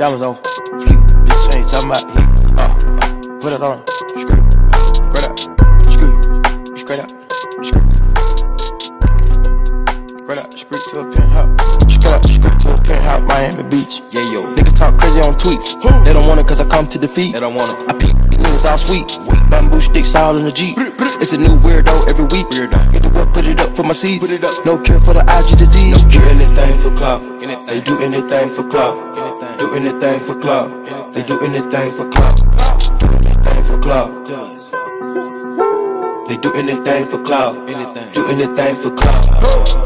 Diamonds on fleek. Bitch ain't talking about heat. Uh, uh, put it on. Screw. Straight up. Screw. Straight up. Screw. Straight up. Screw to a penthouse. Straight up. Screw to a penthouse. Miami Beach. Yeah, yo. Niggas talk crazy on tweets. They don't want it cause I come to defeat. They don't want it. I peep, these niggas all sweet. Bamboo sticks all in the Jeep. It's a new weirdo every week. Weirdo. Get the work, put it up for my seeds. Put it up. No cure for the IG disease. No do anything for clout. Anything. They do anything for clout. Anything. Do anything for clout. They do anything for clout. Do anything for clout. They do anything for clout. Do anything for clout.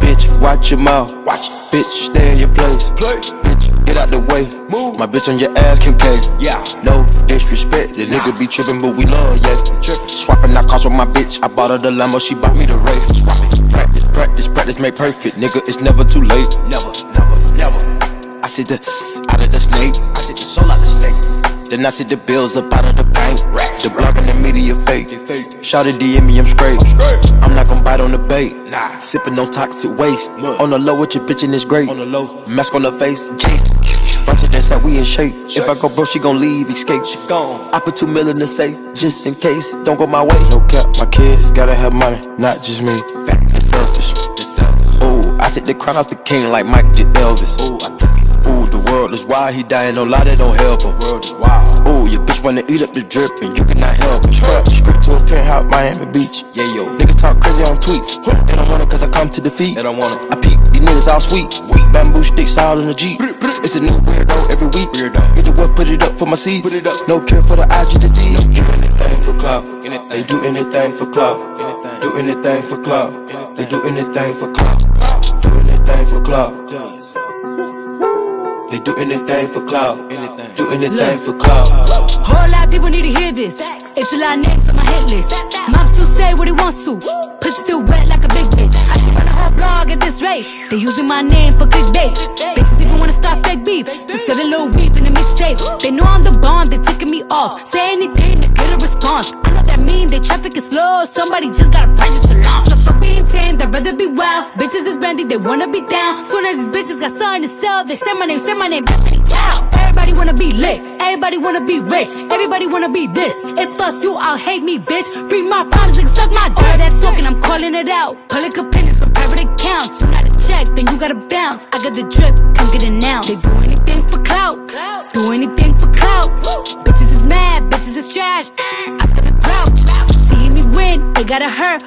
Bitch, watch your mouth. Watch. Bitch, stay in your place. Play. Bitch, get out the way. Move. My bitch on your ass, Kim K. Yeah. No disrespect, the nigga be trippin', but we love, yeah. Trippin'. Swappin' out cars with my bitch. I bought her the Lambo, she bought me the Wraith. Practice, practice, practice, make perfect. Nigga, it's never too late. Never, never, never. I see the out of the snake. I take the soul out the snake. Then I see the bills up out of the bank. The blog and the media fake. Shout it DM me, I'm straight. I'm not gon' bite on the bait. Nah. Sippin' no toxic waste. On the low with your bitch and it's great. On the low. Mask on the face, Jason. Bunch of this we in shape. If I go broke, she gon' leave, escape. She gone. I put two mil in the safe, just in case. Don't go my way. No cap, my kids gotta have money, not just me. Facts and selfish. Ooh, I take the crown off the king like Mike did Elvis. Ooh, I took it. World is wild, he dying, no lie, that don't help him. World is wild. Ooh, your bitch wanna eat up the drip and you cannot help him. Script to a penthouse, Miami Beach. Yeah, yo. Niggas talk crazy on tweets. They don't want it cause I come to defeat. They don't want it. I peep, these niggas all sweet. Bamboo sticks all in the Jeep. It's a new weirdo every week. Weirdo. Get the work, put it up for my seeds. Put it up. No cure for the IG disease. Do anything for clout. Anything. They do anything for clout. Anything. Do anything for clout. Anything. They do anything for clout. Do anything for clout. Does. They do anything for clout. Anything. Do anything Look. for clout. Whole lot of people need to hear this. It's a lot of names on my hit list. Mom still say what he wants to. Pussy still wet like a big bitch. I should run a whole blog at this rate. They using my name for clickbait. Bitches even wanna start fake beef. To sell a little beef in the mixtape. They know I'm the bomb, they ticking me off. Say anything to get a response. I know that mean they traffic is slow. Somebody just gotta purchase a launch. They'd rather be wild. Bitches is brandy, they wanna be down. Soon as these bitches got something to sell, they say my name, say my name, Destiny Child. Everybody wanna be lit, everybody wanna be rich, everybody wanna be this. If us you, I'll hate me, bitch. Free my problems and suck my dick. All that talking, I'm calling it out. Public opinions from private accounts. You not a check, then you gotta bounce. I got the drip, come get it now. They do anything for clout, do anything for clout. Bitches is mad, bitches is trash. I said the grouch. See me win, they gotta hurt.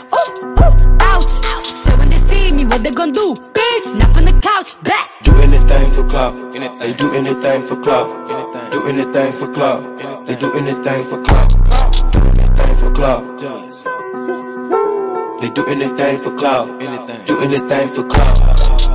They gon' do? Bitch, not from the couch, back. Do anything for clout. They do anything for clout. Do anything for clout. They do anything for clout. Do anything for clout. They do anything for clout. Do anything for clout.